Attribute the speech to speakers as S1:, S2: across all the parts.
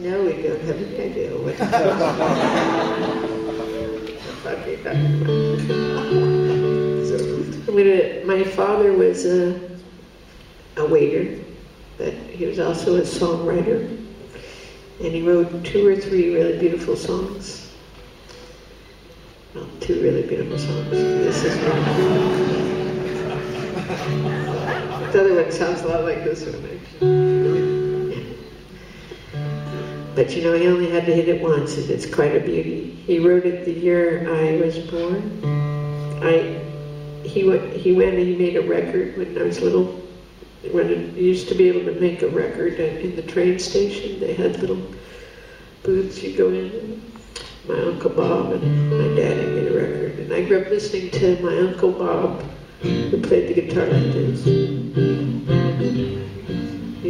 S1: No, we don't have any idea what to talk uh, My father was a, a waiter, but he was also a songwriter. And he wrote two or three really beautiful songs. Well, two really beautiful songs. This is one. The other one sounds a lot like this one, actually. But you know, he only had to hit it once, and it's quite a beauty. He wrote it the year I was born. I he went he went and he made a record when I was little. When it used to be able to make a record in the train station, they had little booths you go in. My uncle Bob and my daddy made a record, and I grew up listening to my uncle Bob who played the guitar like this.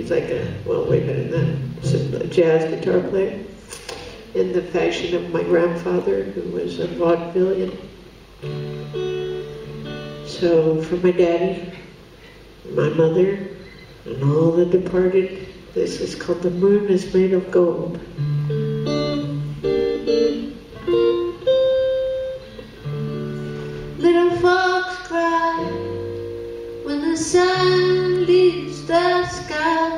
S1: He's like a, well, way better than that, a jazz guitar player in the fashion of my grandfather, who was a vaudevillian. So for my daddy, my mother, and all the departed, this is called The Moon is Made of Gold. Little fox cry when the sun leaves the sky.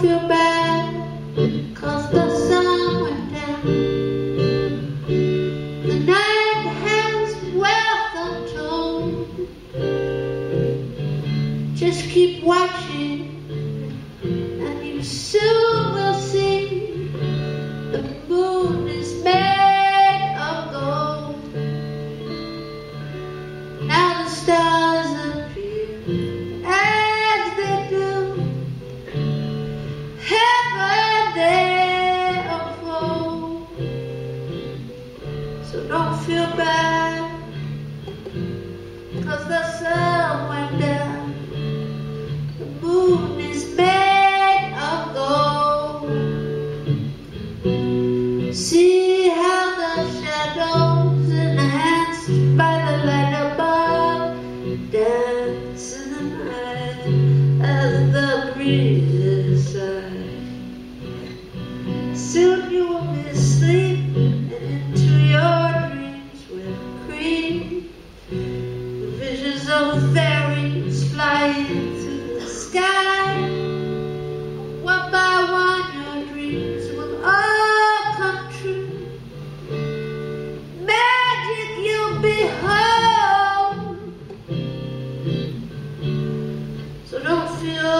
S1: Feel bad, cause the sun went down. The night has wealth untold. Just keep watching, and you soon don't feel bad. Cause the sun went down. The moon is made of gold. See how the shadows enhanced by the light above. Dance in the night as the breezes So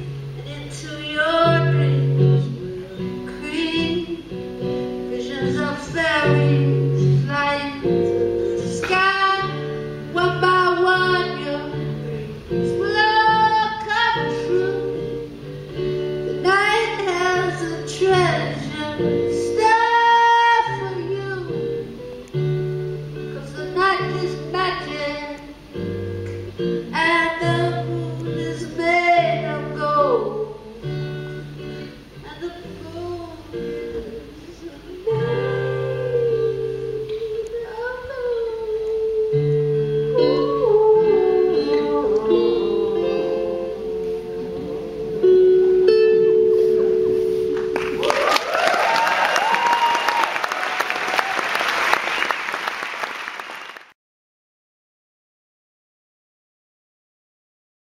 S1: place.